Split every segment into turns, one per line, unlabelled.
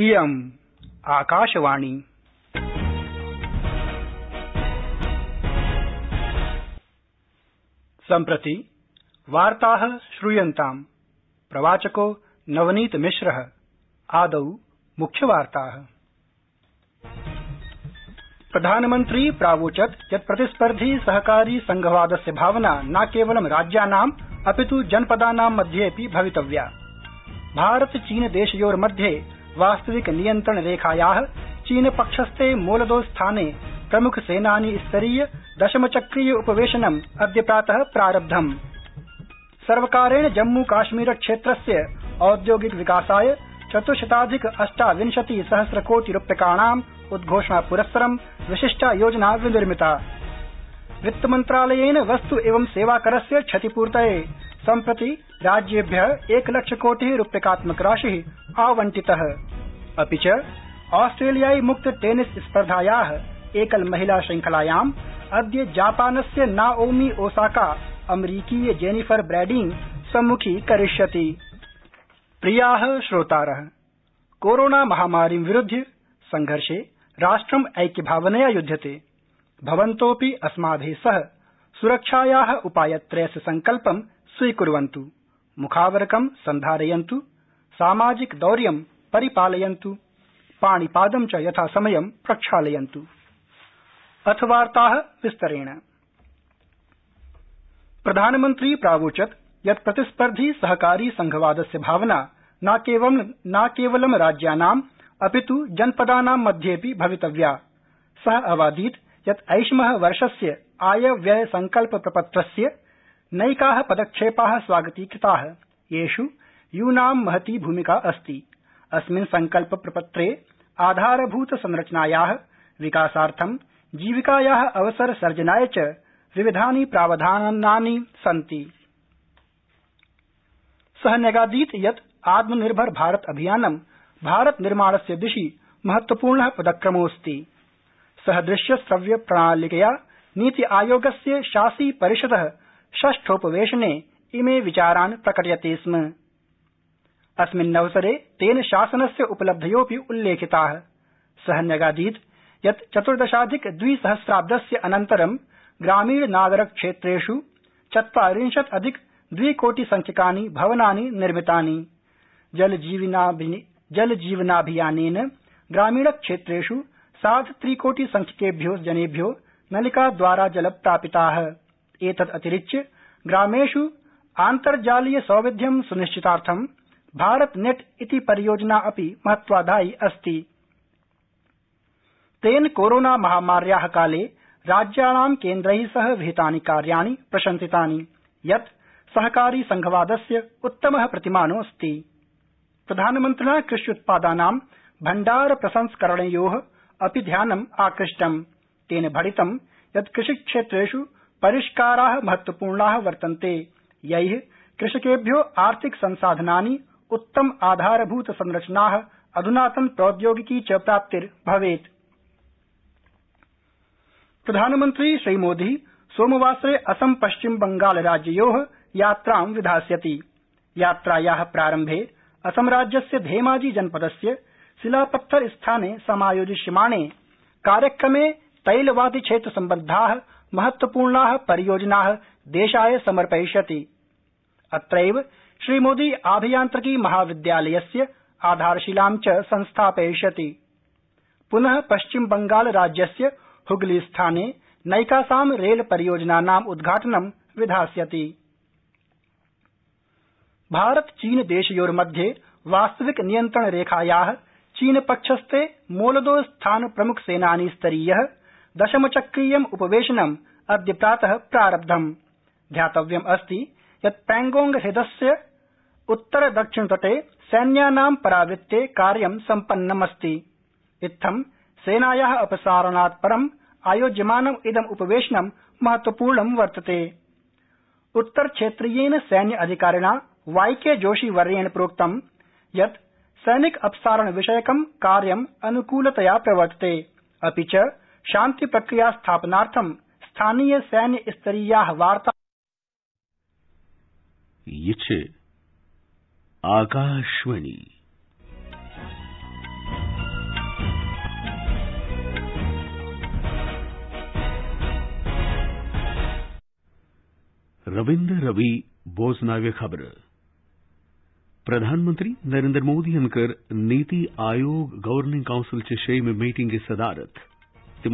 इयम् आकाशवाणी सम्प्रति वार्ता श्रूयन्ताम् प्रवाचको नवनीत नवनीतमिश्र आदौ मुख्यवार्ता प्रधानमन्त्री प्रावोचत् यत् प्रतिस्पर्धी सहकारी संघवादस्य भावना न केवलं राज्यानाम् अपित् जनपदानां मध्येऽपि भवितव्या भारत चीन देशयोर्मध्ये वास्तविक नियंत्रण रेखाया पक्षस्थे मोलदो स्थाने प्रमुख सेनानी स्तरीय दशमचक्रीय उपवेशनम् अद्य प्रात प्रारब्धम् सर्वकारेण काश्मीर क्षेत्रस्य औद्योगिक विकासाय चतुश्शताधिक अष्टाविंशति सहस्र कोटि उद्घोषणा उद्घोषणापुरस्सरं विशिष्टा योजना विनिर्मिता वित्तमन्त्रालयेन वस्तु एवं सेवाकरस्य क्षतिपूर्तये सम्प्रति राज्येभ्य एकलक्षकोटि रूप्यकात्मक राशि आवंटित अपि च ऑस्ट्रेलियाई मुक्त टेनिस स्पर्धाया एकल महिला श्रृंखलायाम् अद्य जापानस्य नाओमी ओसाका अमरीकीय जेनिफर ब्रैडिंग सम्मुखी करिष्यति प्रिया श्रोतार कोरोना महामारीं विरुध्य संघर्षे राष्ट्रम् ऐक्यभावनया युध्यते भवन्तोऽपि अस्माभि सह सुरक्षाया उपायत्रयस्य सङ्कल्पं स्वीकुर्वन्तु मुखावरकं सन्धारयन्तु सामाजिकदौर्यं परिपालयन्तु पाणिपादं च यथासमयं प्रक्षालयन्तु प्रधानमन्त्री प्रावोचत् यत् प्रतिस्पर्धी सहकारी संघवादस्य भावना न केवलं राज्यानां अपित् जनपदानां मध्येऽपि भवितव्या सः अवादीत् यत् ऐषम वर्षस्य आय व्यय संकल्प प्रपत्रस्य नैका पदक्षेपा स्वागतीकृता येष् यूनां महती भूमिका अस्ति अस्मिन् संकल्प प्रपत्रे आधारभूत संरचनाया विकासार्थं जीविकाया अवसर सर्जनाय च विविधानि प्रावधानानि सन्ति स न्यगादीत् यत् आत्मनिर्भर भारत अभियानं भारत निर्माणस्य दिशि महत्वपूर्ण पदक्रमोऽस्ति सः दृश्य श्रव्य प्रणालिकया नीति आयोगस्य शासी परिषद षष्ठोपवेशने इमे विचारान् प्रकटयति स्म अस्मिन्नवसरे तेन शासनस्य उपलब्धयोऽपि उल्लेखिता स न्यगादीत् यत् चतुर्दशाधिक द्विसहस्राब्दस्य अनन्तरं ग्रामीण नागर क्षेत्रेष् चत्वारिंशत् अधिक द्विकोटि संख्यकानि भवनानि निर्मितानि जलजीवनाभियानेन ग्रामीण क्षेत्रेष् सार्ध त्रिकोटि संख्यकेभ्यो जनेभ्यो नलिकाद्वारा जल प्रापिता एतदतिरिच्य ग्रामेष् आन्तर्जालीय सौविध्यं सुनिश्चितार्थं भारत नेट इति परियोजना अपि महत्त्वाधायि अस्ति तेन कोरोना महामार्या काले राज्याणां केन्द्रै सह विहितानि कार्याणि प्रशंसितानि यत् सहकारी संघवादस्य उत्तम प्रतिमानोऽस्ति प्रधानमन्त्रिणा कृष्युत्पादानां भण्डार प्रसंस्करणयो अपि ध्यानम् आकृष्टम् तेन भणितं यत् कृषिक्षेत्रेष् परिष्कारा महत्वपूर्णा वर्तन्ते यै कृषकेभ्यो आर्थिक संसाधनानि उत्तम आधारभूत संरचना अध्नातन प्रौद्योगिकी च प्राप्तिर्भवेत् प्रधानमन्त्री श्रीमोदी सोमवासरे असम पश्चिम बंगाल राज्ययो यात्रां विधास्यति यात्राया प्रारम्भे असमराज्यस्य धेमाजी जनपदस्य शिलापत्थर स्थाने समायोजिष्यमाणे कार्यक्रमे क्षेत्र सम्बद्धा महत्वपूर्णा परियोजना देशाय समर्पयिष्यति अत्रैव श्रीमोदी आभियान्त्रिकी महाविद्यालयस्य आधारशिलां च संस्थापयिष्यति पुन पश्चिम बंगाल राज्यस्य हुगली स्थाने नैकासां रेलपरियोजनानाम् उद्घाटनं विधास्यति भारत चीन देशयोर्मध्ये वास्तविक नियन्त्रण रेखाया चीनपक्षस्थे मोलदो स्थान प्रमुख सेनानी स्तरीय दशमचक्रीयम् उपवेशनं अद्य प्रात प्रारब्धम् ध्यातव्यमस्ति यत् पैंगोंग ह्रदस्य उत्तर दक्षिण तटे सैन्यानां परावृत्ते कार्य सम्पन्नमस्ति इत्थं सेनाया अपसारणात् परं आयोज्यमानम् इदम् उपवेशनं महत्वपूर्ण वर्तते उत्तरक्षेत्रीयेन सैन्य अधिकारिणा वाई के जोशी वर्येण प्रोक्तं यत् सैनिक अपसारण विषयकं कार्य अनुकूलतया प्रवर्तते अपि च शान्ति प्रक्रिया स्थापनार्थं स्थानीय सैन्य स्तरीय वार्ता
आकाशवाणी रविन्द्र रवि भोजनाव्य खबर प्रधानमंत्री Narendra Modi हांकर NITI Aayog governing कावंसिलचे sham meeting सदारत ते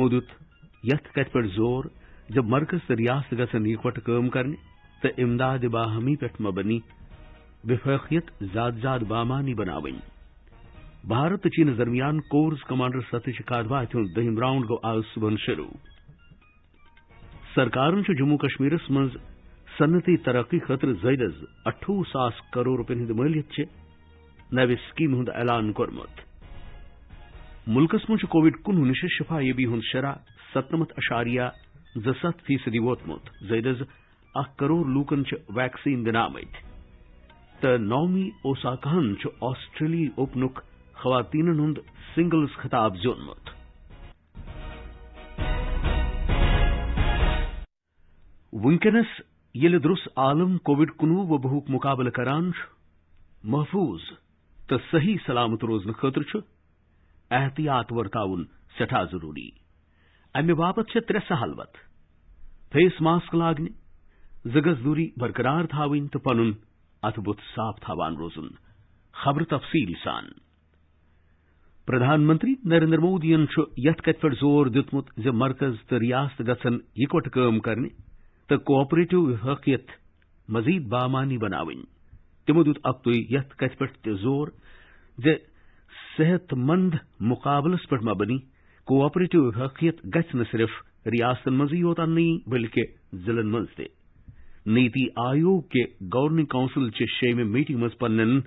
यथ कथ पर जोर जब मरकज ජබ් මර්කස් රියාස්ගසනී කොටකම් කරන්නේ ත ඉම්දාද බාහමී පෙට්ම බනී विफैकियत जादजाद बामानी बनावई भारत चीन दरमियान कोर्स कमांडर सतीश कादवा चुन दहिम राउंड गो आज सुबह शुरू सरकार जम्मू कश्मीर मज सनती तरक्की खतर जैदज अठू सास करोड़ रुपये हिंद मलियत छे स्कीम हुंद ऐलान कर्मत मुल्कस मुझ कोविड कुन हुनिश शिफा ये भी हुंद शरा सतनमत अशारिया जस फीसदी वोतमुत जैदज अ करोर लूकन वैक्सीन दिनाम नौमी ओसाकहन ऑस्ट्रेली ओपनुक खवातीन हंद सिंगल्स खिताब जोनमुत वनकस दुरुस आलम कोविड कनू व बहुक मुकाबल करान महफूज तो सही सलामत रोजन खुद एहतियात वर्तवन सठा जरूरी अम्यबाबत છે ત્રે સહાલવત ફેસ માસ્ક લાગ્ને zigaz duri barqarar thawin tapanun athbut साफ thawan rozun खबर तफसील सान प्रधानमंत्री नरेंद्र मोदी यथ यत पे जोर दितमुत जो मरकज तो रियासत गसन इकोट काम करने ते मजीद बामानी बनाव तमो अब तो यत कटफड ते जोर जहतमंद सेहतमंद मुकाबलस पर मबनी कोऑपरेटिव हकियत गژھِ نہٕ صرف रियासतن منٛزٕے یوتان نہیں بلکہِ ضِلعن منٛز تہِ نیتی آیوگ کہِ گورنِنگ کونسل چہِ شیٚمہِ میٖٹنگ منٛز پننٮ۪ن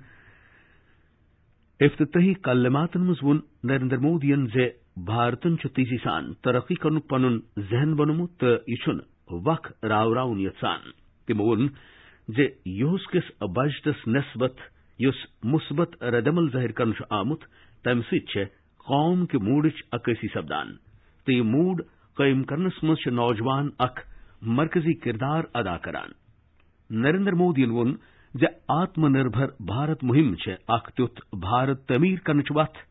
افتتٲحی کلماتن منٛز ووٚن نریندر مودین زِ بھارتن چھُ تیزی سان ترقی کرنُک پنُن ذہن بنومُت تہٕ یہِ چھُنہٕ وق راوراوُن یژھان تِمو ووٚن زِ یِہُس کِس بجٹس نٮ۪سبت یُس مُثبت ردعمل ظٲہِر کرنہٕ چھُ آمُت تمہِ سۭتۍ چھےٚ कौम के मूड अकैसी सपदान तो यह मूड कैम करनस मज नौजवान अख मरकजी किरदार अदा करान नरेंद्र मोदी वोन ज आत्मनिर्भर भारत मुहिम च अख तुथ भारत तमीर कर वथ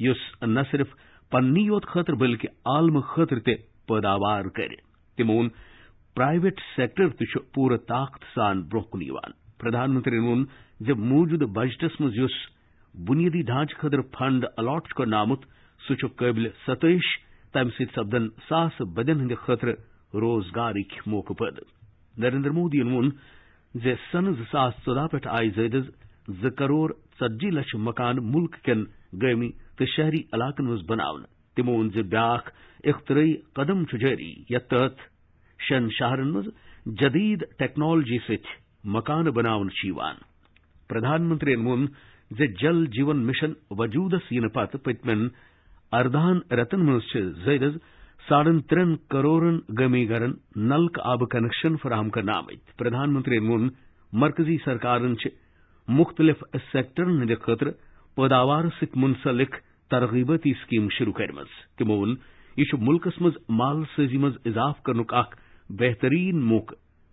युस न सिर्फ पन्नी योत खतर बल्कि आलम खतर ते पदावार कर तिमोन प्राइवेट सेक्टर तो पूरा ताकत सान ब्रोकन प्रधानमंत्री वोन जब मौजूद बजटस मज बुनियादी ढांचागत फंड अलॉट करनामुत सु कबिल सतश तम सपदन सास बदन हंद खतर मौक पद नरेंद्र मोदी वोन जे सन ज चौदह पे आय जयदज ज करोड़ ژتجی मकान मुल्क कन गमी तो शहरी इलाकन मज बन तमो ओन ज ब्याख इख्तरई कदम जारी यथ तहत शन शहर मदीद जदीद टेक्नोलॉजी सच बन प्रधानमंत्री वोन जे जल जीवन मिशन वजूदस्य नपात पितमिन अर्धान रतन मनुष्य जयरज साढ़न तिरन करोड़न गमी नल का आब कनेक्शन फराहम करना प्रधानमंत्री मुन मरकजी सरकार मुख्तलिफ सेक्टरन निज खतर पैदावार सिक तरगीबती स्कीम शुरू करम कि मोन इश मुल्कस मज माल सेजी मज इजाफ करनुक बेहतरीन मौक़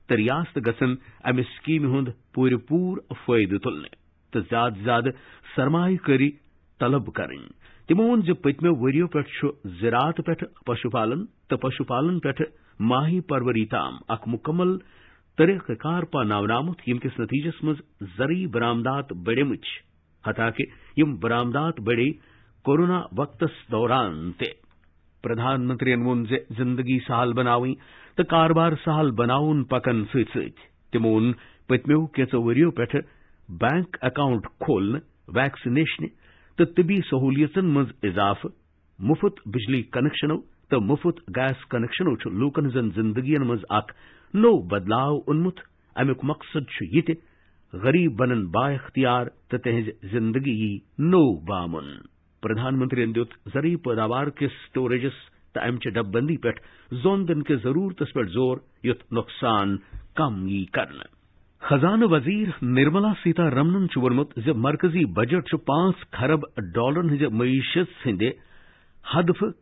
तरियास्त गम अम स्कीम हुंद पूरे पूर फैद तुलने تہٕ سرمایہ کٲری طلب کرٕنۍ تِمو ووٚن زِ پٔتمیو ؤرۍ پٮ۪ٹھ چھُ زراعت پٮ۪ٹھٕ پشو پالن تہٕ پشو پالن پٮ۪ٹھٕ ماہی پروری تام اکھ مُکمل طریقہٕ کار پاناونہٕ آمُت ییٚمہِ کِس نتیجس منٛز زرعی برآمدات بڑیمٕچ حتاکہِ یِم برآمدات بڑے کورونا وقتس دوران تہِ پرٛدھان منترٛین ووٚن زِ زِندگی سہل بناوٕنۍ تہٕ کاربار سہل بناوُن پکن سۭتۍ سۭتۍ تِمو ووٚن پٔتمیو کینٛژو ؤرۍ یو پٮ۪ٹھٕ बैंक अकाउंट खोल वैक्सीनेशन तो तिबी सहूलियतन मज इजाफ मुफ्त बिजली कनेक्शनों तो मुफ्त गैस कनेक्शनों लूकन जन जिंदगी मज नो बदलाव उन्मुत अमु मकसद ये गरीब बनन बाख्तियार तो तहज जिंदगी नो बामुन प्रधानमंत्री दुत जरिए पैदावार के स्टोरेजस तो अमच डबबंदी पे जोन दिन के जरूरत पे जोर युत नुकसान कम यी करना खजान वजीर निर्मला सीतारमणन चुवरमुत जो मरकजी बजट पांच खरब डॉलर जे मीशत सिंदे हदफ